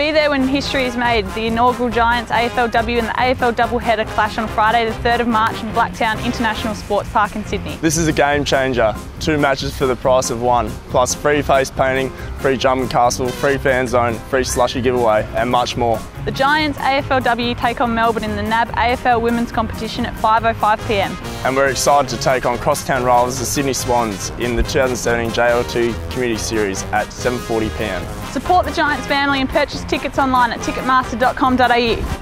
Be there when history is made. The inaugural Giants AFLW and the AFL doubleheader clash on Friday the 3rd of March in Blacktown International Sports Park in Sydney. This is a game changer. Two matches for the price of one, plus free face painting, free jumping castle, free fan zone, free slushy giveaway, and much more. The Giants AFLW take on Melbourne in the NAB AFL Women's Competition at 5.05pm. And we're excited to take on crosstown rivals the Sydney Swans in the 2017 JLT Community Series at 7.40pm. Support the Giants family and purchase tickets online at ticketmaster.com.au.